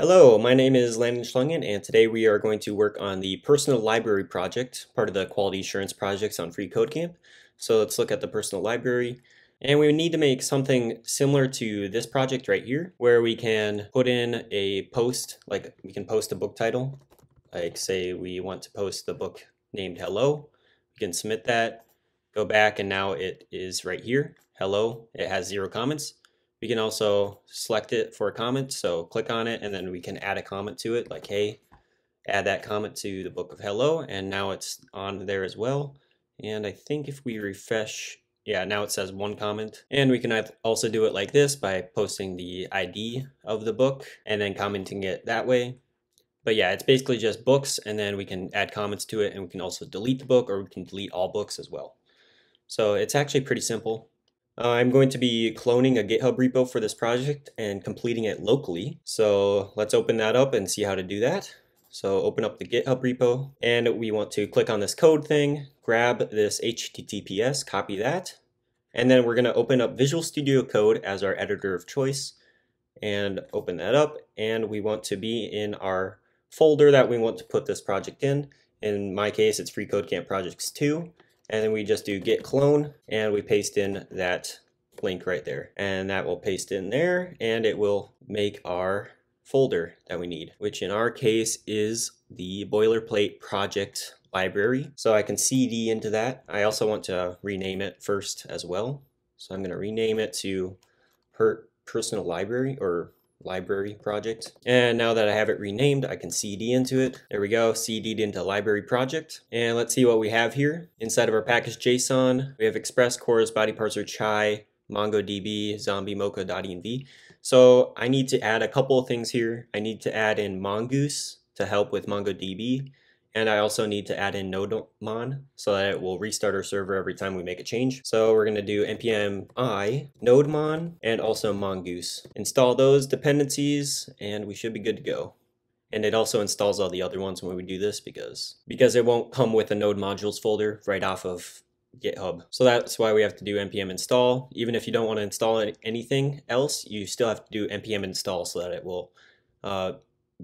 Hello, my name is Landon Schlangen, and today we are going to work on the personal library project, part of the quality assurance projects on Free Code Camp. So let's look at the personal library. And we need to make something similar to this project right here, where we can put in a post, like we can post a book title, like say we want to post the book named Hello. We can submit that, go back, and now it is right here, Hello. It has zero comments. We can also select it for a comment, so click on it, and then we can add a comment to it, like, hey, add that comment to the book of Hello, and now it's on there as well. And I think if we refresh yeah, now it says one comment. And we can also do it like this by posting the ID of the book and then commenting it that way. But yeah, it's basically just books and then we can add comments to it and we can also delete the book or we can delete all books as well. So it's actually pretty simple. Uh, I'm going to be cloning a GitHub repo for this project and completing it locally. So let's open that up and see how to do that. So open up the GitHub repo and we want to click on this code thing, grab this HTTPS, copy that, and then we're going to open up Visual Studio Code as our editor of choice and open that up. And we want to be in our folder that we want to put this project in. In my case, it's Free Code Camp Projects 2. And then we just do git clone and we paste in that link right there. And that will paste in there and it will make our folder that we need, which in our case is the boilerplate project library. So I can CD into that. I also want to rename it first as well. So I'm going to rename it to per personal library or library project. And now that I have it renamed, I can CD into it. There we go, CD'd into library project. And let's see what we have here. Inside of our package JSON, we have Express, CORS, Body Parser, Chai, MongoDB, Zombie, Mocha.env. So I need to add a couple of things here. I need to add in Mongoose to help with MongoDB. And I also need to add in nodemon so that it will restart our server every time we make a change. So we're going to do npm i nodemon and also mongoose. Install those dependencies and we should be good to go. And it also installs all the other ones when we do this because because it won't come with a node modules folder right off of GitHub. So that's why we have to do npm install. Even if you don't want to install anything else, you still have to do npm install so that it will uh,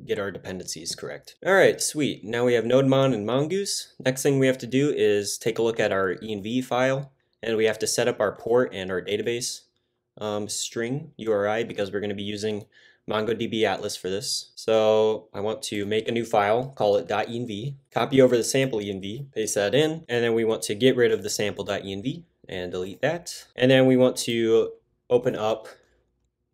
get our dependencies correct. All right, sweet. Now we have nodemon and mongoose. Next thing we have to do is take a look at our env file and we have to set up our port and our database um, string URI because we're going to be using MongoDB Atlas for this. So I want to make a new file, call it .env, copy over the sample env, paste that in, and then we want to get rid of the sample.env and delete that. And then we want to open up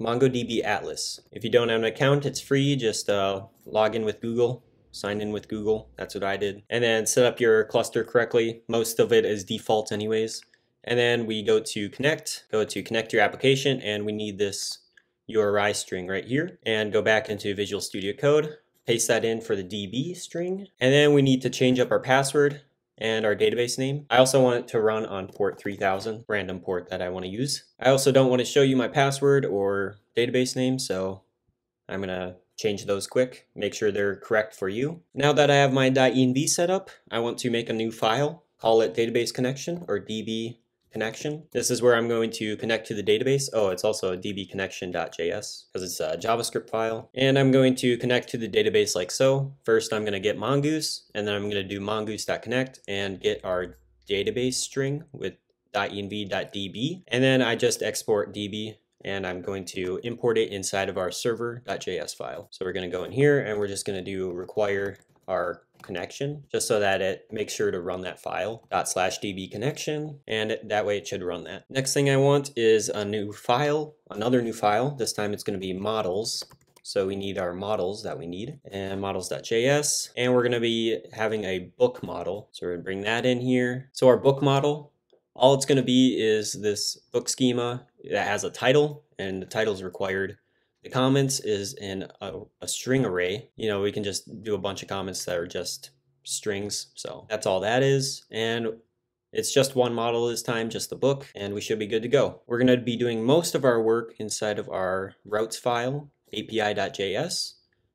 MongoDB Atlas. If you don't have an account, it's free. Just uh, log in with Google, sign in with Google. That's what I did. And then set up your cluster correctly. Most of it is default anyways. And then we go to connect, go to connect your application, and we need this URI string right here and go back into Visual Studio Code, paste that in for the DB string, and then we need to change up our password and our database name. I also want it to run on port 3000, random port that I want to use. I also don't want to show you my password or database name, so I'm going to change those quick, make sure they're correct for you. Now that I have my .env set up, I want to make a new file, call it database connection or db connection. This is where I'm going to connect to the database. Oh, it's also a dbconnection.js because it's a JavaScript file. And I'm going to connect to the database like so. First, I'm going to get mongoose, and then I'm going to do mongoose.connect and get our database string with .env.db. And then I just export db and I'm going to import it inside of our server.js file. So we're going to go in here and we're just going to do require our connection just so that it makes sure to run that file dot slash db connection and it, that way it should run that. Next thing I want is a new file, another new file. This time it's going to be models. So we need our models that we need and models.js and we're going to be having a book model. So we're going to bring that in here. So our book model, all it's going to be is this book schema that has a title and the title is required the comments is in a, a, string array. You know, we can just do a bunch of comments that are just strings. So that's all that is. And it's just one model this time, just the book, and we should be good to go. We're going to be doing most of our work inside of our routes file, api.js.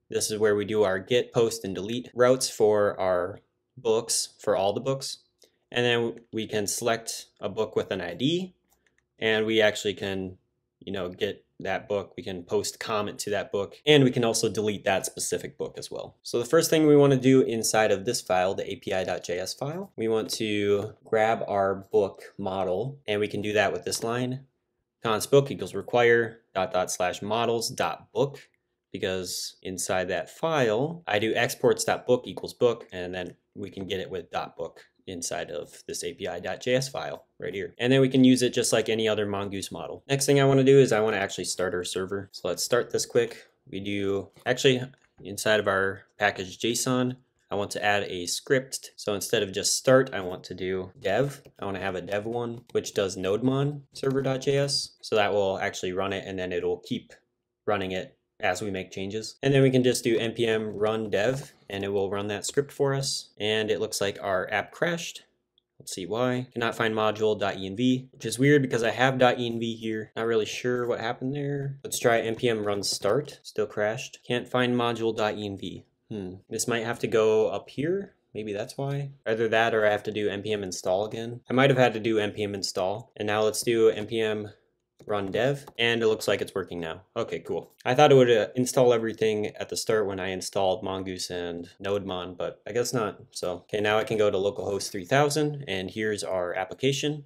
This is where we do our get, post, and delete routes for our books, for all the books. And then we can select a book with an ID, and we actually can you know, get that book. We can post comment to that book and we can also delete that specific book as well. So the first thing we want to do inside of this file, the api.js file, we want to grab our book model and we can do that with this line const book equals require dot dot slash models dot book because inside that file I do exports dot book equals book and then we can get it with dot book inside of this api.js file right here. And then we can use it just like any other Mongoose model. Next thing I want to do is I want to actually start our server. So let's start this quick. We do actually inside of our package JSON, I want to add a script. So instead of just start, I want to do dev. I want to have a dev one, which does nodemon server.js. So that will actually run it and then it'll keep running it as we make changes. And then we can just do npm run dev and it will run that script for us. And it looks like our app crashed. Let's see why. Cannot find module.env, which is weird because I have .env here. Not really sure what happened there. Let's try npm run start. Still crashed. Can't find module.env. Hmm. This might have to go up here. Maybe that's why. Either that or I have to do npm install again. I might have had to do npm install. And now let's do npm run dev, and it looks like it's working now. Okay, cool. I thought it would uh, install everything at the start when I installed Mongoose and Nodemon, but I guess not. So, okay, now I can go to localhost 3000, and here's our application.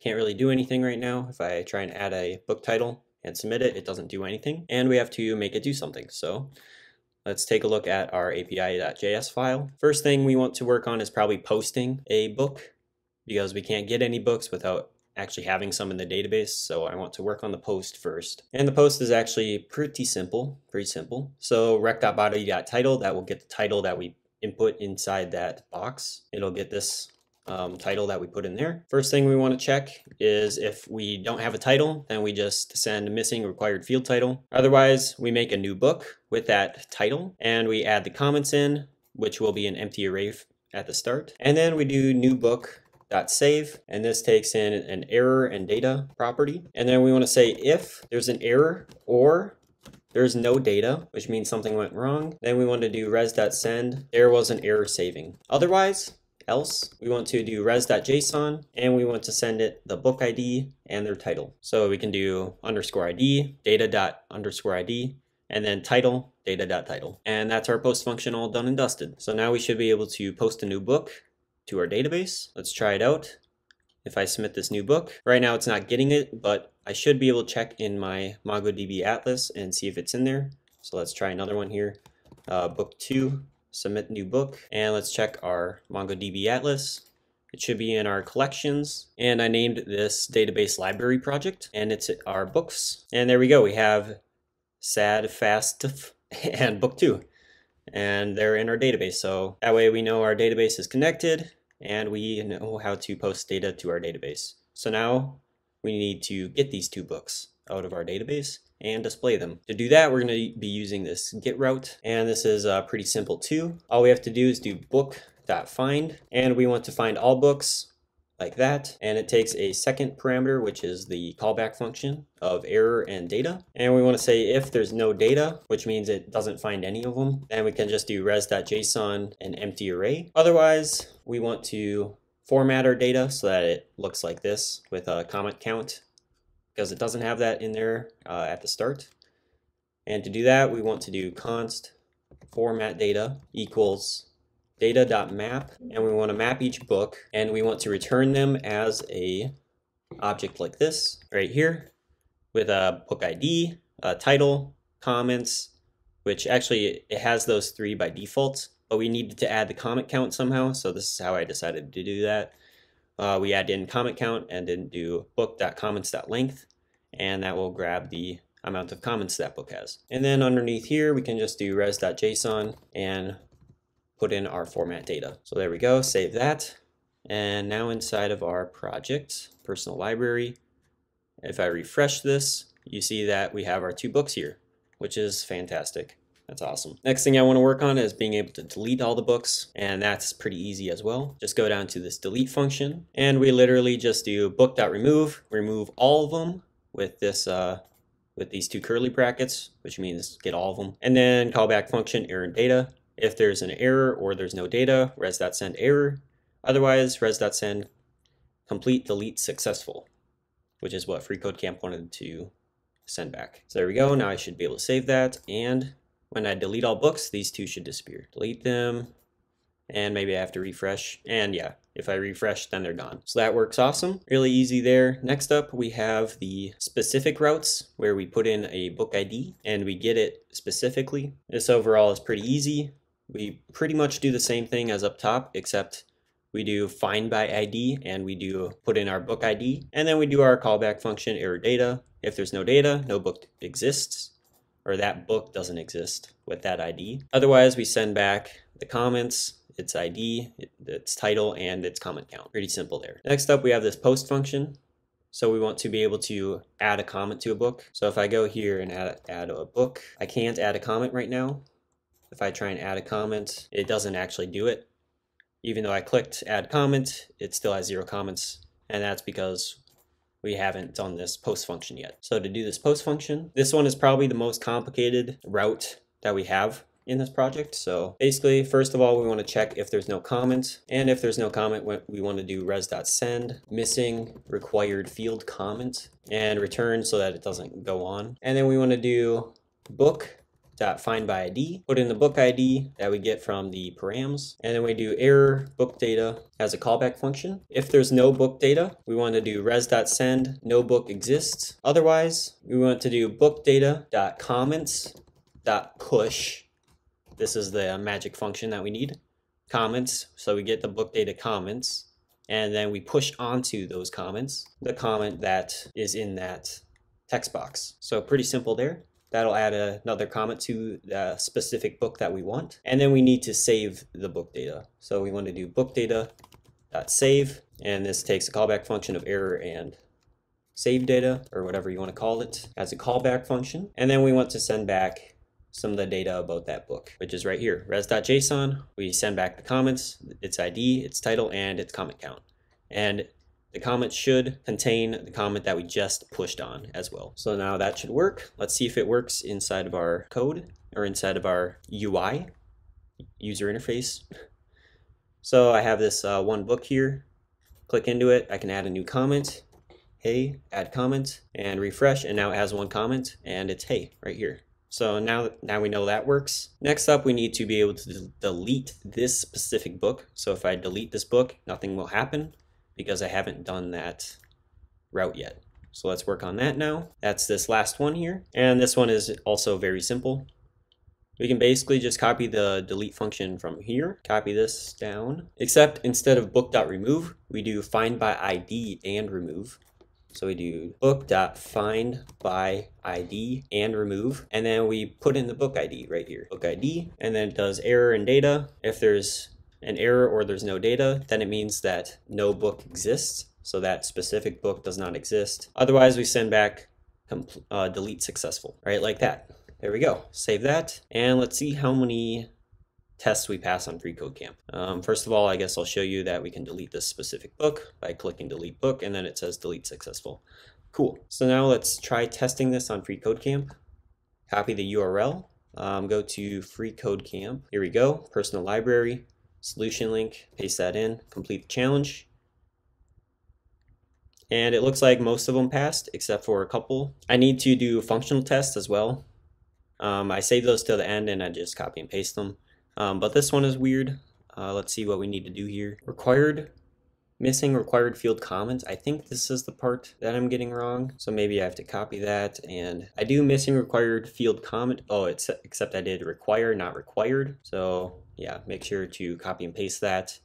Can't really do anything right now. If I try and add a book title and submit it, it doesn't do anything. And we have to make it do something. So let's take a look at our api.js file. First thing we want to work on is probably posting a book because we can't get any books without actually having some in the database, so I want to work on the post first. And the post is actually pretty simple, pretty simple. So req.body.title, that will get the title that we input inside that box. It'll get this um, title that we put in there. First thing we want to check is if we don't have a title, then we just send missing required field title. Otherwise, we make a new book with that title and we add the comments in, which will be an empty array at the start. And then we do new book save, and this takes in an error and data property. And then we want to say if there's an error or there's no data, which means something went wrong. Then we want to do res.send. There was an error saving. Otherwise, else, we want to do res.json and we want to send it the book ID and their title. So we can do underscore ID, data dot underscore ID, and then title, data dot title. And that's our post function all done and dusted. So now we should be able to post a new book to our database. Let's try it out. If I submit this new book, right now it's not getting it, but I should be able to check in my MongoDB Atlas and see if it's in there. So let's try another one here. Uh, book two, submit new book, and let's check our MongoDB Atlas. It should be in our collections, and I named this database library project, and it's our books. And there we go, we have sad, fast, and book two and they're in our database. So that way we know our database is connected and we know how to post data to our database. So now we need to get these two books out of our database and display them. To do that, we're going to be using this get route, and this is uh, pretty simple too. All we have to do is do book.find, and we want to find all books like that. And it takes a second parameter, which is the callback function of error and data. And we want to say if there's no data, which means it doesn't find any of them, then we can just do res.json and empty array. Otherwise, we want to format our data so that it looks like this with a comment count because it doesn't have that in there uh, at the start. And to do that, we want to do const format data equals data.map and we want to map each book and we want to return them as a object like this right here with a book ID, a title, comments, which actually it has those three by default, but we needed to add the comment count somehow. So this is how I decided to do that. Uh, we add in comment count and then do book.comments.length and that will grab the amount of comments that book has. And then underneath here, we can just do res.json and put in our format data. So there we go, save that. And now inside of our project, personal library, if I refresh this, you see that we have our two books here, which is fantastic. That's awesome. Next thing I want to work on is being able to delete all the books, and that's pretty easy as well. Just go down to this delete function, and we literally just do book.remove, remove all of them with this uh, with these two curly brackets, which means get all of them, and then callback function error data, if there's an error or there's no data, res.send error. Otherwise, res.send complete delete successful, which is what FreeCodeCamp wanted to send back. So there we go. Now I should be able to save that. And when I delete all books, these two should disappear. Delete them. And maybe I have to refresh. And yeah, if I refresh, then they're gone. So that works awesome. Really easy there. Next up, we have the specific routes where we put in a book ID and we get it specifically. This overall is pretty easy. We pretty much do the same thing as up top, except we do find by ID and we do put in our book ID and then we do our callback function error data. If there's no data, no book exists or that book doesn't exist with that ID. Otherwise, we send back the comments, its ID, its title, and its comment count. Pretty simple there. Next up, we have this post function. So we want to be able to add a comment to a book. So if I go here and add, add a book, I can't add a comment right now. If I try and add a comment, it doesn't actually do it. Even though I clicked add comment, it still has zero comments. And that's because we haven't done this post function yet. So to do this post function, this one is probably the most complicated route that we have in this project. So basically, first of all, we want to check if there's no comment. And if there's no comment, we want to do res.send missing required field comment and return so that it doesn't go on. And then we want to do book dot find by ID, put in the book ID that we get from the params, and then we do error book data as a callback function. If there's no book data, we want to do res.send no book exists. Otherwise, we want to do book data dot comments dot push. This is the magic function that we need. Comments, so we get the book data comments, and then we push onto those comments the comment that is in that text box. So pretty simple there. That'll add a, another comment to the specific book that we want. And then we need to save the book data. So we want to do book data dot save, and this takes a callback function of error and save data, or whatever you want to call it, as a callback function. And then we want to send back some of the data about that book, which is right here, res.json. We send back the comments, its ID, its title, and its comment count. And the comment should contain the comment that we just pushed on as well. So now that should work. Let's see if it works inside of our code or inside of our UI, user interface. So I have this uh, one book here. Click into it. I can add a new comment. Hey, add comment and refresh. And now it has one comment and it's hey right here. So now, now we know that works. Next up, we need to be able to delete this specific book. So if I delete this book, nothing will happen because I haven't done that route yet. So let's work on that now. That's this last one here. And this one is also very simple. We can basically just copy the delete function from here, copy this down, except instead of book.remove, we do find by ID and remove. So we do book.find by ID and remove, and then we put in the book ID right here, book ID, and then it does error and data. If there's an error or there's no data, then it means that no book exists. So that specific book does not exist. Otherwise, we send back uh, delete successful, right? Like that. There we go. Save that. And let's see how many tests we pass on FreeCodeCamp. Um, first of all, I guess I'll show you that we can delete this specific book by clicking delete book and then it says delete successful. Cool. So now let's try testing this on FreeCodeCamp. Copy the URL. Um, go to FreeCodeCamp. Here we go. Personal library solution link, paste that in, complete the challenge. And it looks like most of them passed except for a couple. I need to do functional tests as well. Um, I save those to the end and I just copy and paste them. Um, but this one is weird. Uh, let's see what we need to do here. Required missing required field comments. I think this is the part that I'm getting wrong. So maybe I have to copy that. And I do missing required field comment. Oh, it's except I did require, not required. So yeah, make sure to copy and paste that.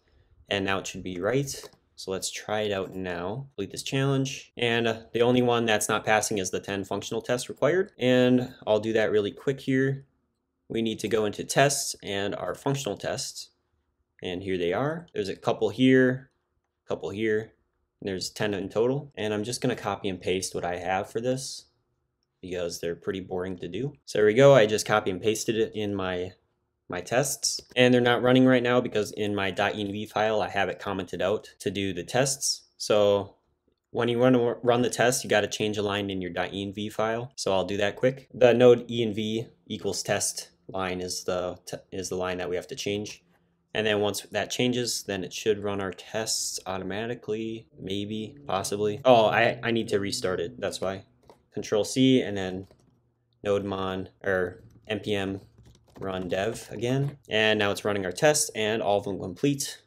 And now it should be right. So let's try it out now. Complete this challenge. And uh, the only one that's not passing is the 10 functional tests required. And I'll do that really quick here. We need to go into tests and our functional tests. And here they are. There's a couple here, couple here. There's 10 in total. And I'm just going to copy and paste what I have for this because they're pretty boring to do. So there we go. I just copy and pasted it in my my tests and they're not running right now because in my .env file I have it commented out to do the tests. So when you want to run the test, you got to change a line in your .env file. So I'll do that quick. The node env equals test line is the is the line that we have to change. And then once that changes, then it should run our tests automatically, maybe, possibly. Oh, I, I need to restart it, that's why. control C and then nodemon or npm run dev again. And now it's running our test and all of them complete.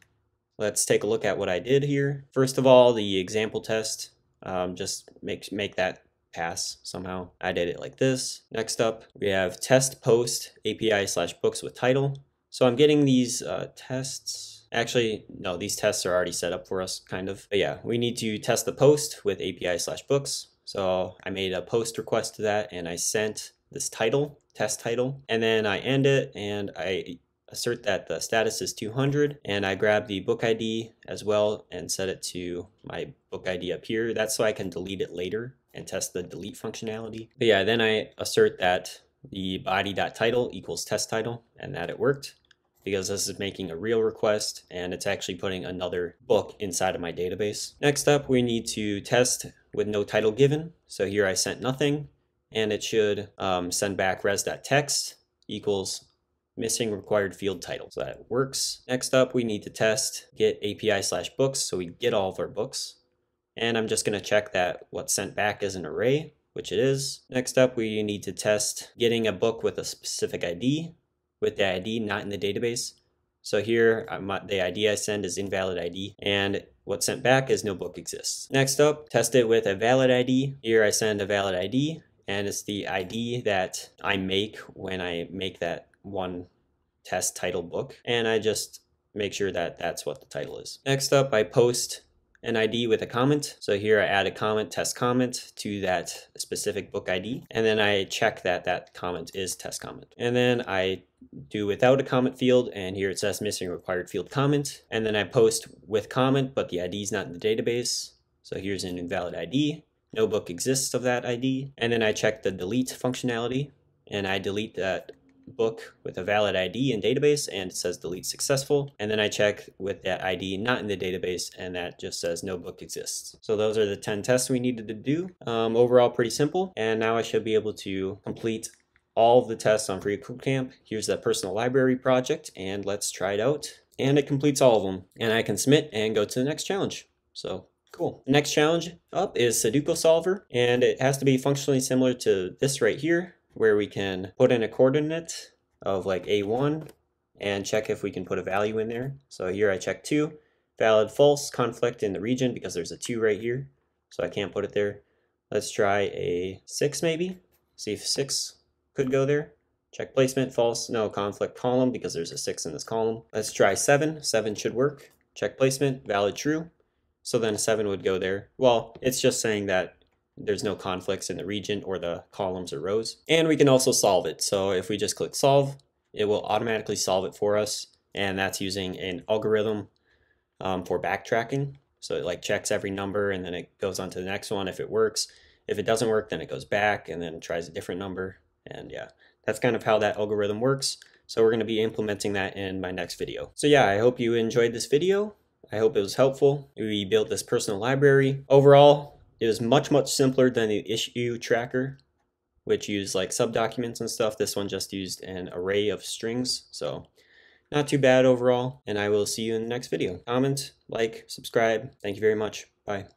Let's take a look at what I did here. First of all, the example test, um, just make, make that pass somehow. I did it like this. Next up, we have test post API slash books with title. So I'm getting these uh, tests. Actually, no, these tests are already set up for us, kind of. But yeah, we need to test the post with API slash books. So I made a post request to that and I sent this title, test title, and then I end it and I assert that the status is 200 and I grab the book ID as well and set it to my book ID up here. That's so I can delete it later and test the delete functionality. But yeah, then I assert that the body.title equals test title and that it worked because this is making a real request and it's actually putting another book inside of my database. Next up, we need to test with no title given. So here I sent nothing and it should um, send back res.text equals missing required field title. So that works. Next up, we need to test get API slash books so we get all of our books. And I'm just going to check that what's sent back is an array, which it is. Next up, we need to test getting a book with a specific ID with the ID not in the database. So here, uh, the ID I send is invalid ID, and what's sent back is no book exists. Next up, test it with a valid ID. Here I send a valid ID, and it's the ID that I make when I make that one test title book, and I just make sure that that's what the title is. Next up, I post an ID with a comment. So here I add a comment, test comment to that specific book ID. And then I check that that comment is test comment. And then I do without a comment field. And here it says missing required field comment. And then I post with comment, but the ID is not in the database. So here's an invalid ID. No book exists of that ID. And then I check the delete functionality and I delete that book with a valid ID in database and it says delete successful. And then I check with that ID not in the database and that just says no book exists. So those are the 10 tests we needed to do. Um, overall pretty simple. And now I should be able to complete all the tests on FreeCodeCamp. Here's that personal library project and let's try it out. And it completes all of them. And I can submit and go to the next challenge. So Cool. next challenge up is Sudoku Solver, and it has to be functionally similar to this right here, where we can put in a coordinate of like A1 and check if we can put a value in there. So here I check 2, valid false conflict in the region because there's a 2 right here, so I can't put it there. Let's try a 6 maybe, see if 6 could go there. Check placement, false, no conflict column because there's a 6 in this column. Let's try 7, 7 should work. Check placement, valid true. So then a 7 would go there. Well, it's just saying that there's no conflicts in the region or the columns or rows. And we can also solve it. So if we just click solve, it will automatically solve it for us. And that's using an algorithm um, for backtracking. So it like checks every number and then it goes on to the next one if it works. If it doesn't work, then it goes back and then tries a different number. And yeah, that's kind of how that algorithm works. So we're going to be implementing that in my next video. So yeah, I hope you enjoyed this video. I hope it was helpful. We built this personal library. Overall, it was much, much simpler than the issue tracker, which used like subdocuments and stuff. This one just used an array of strings. So not too bad overall. And I will see you in the next video. Comment, like, subscribe. Thank you very much. Bye.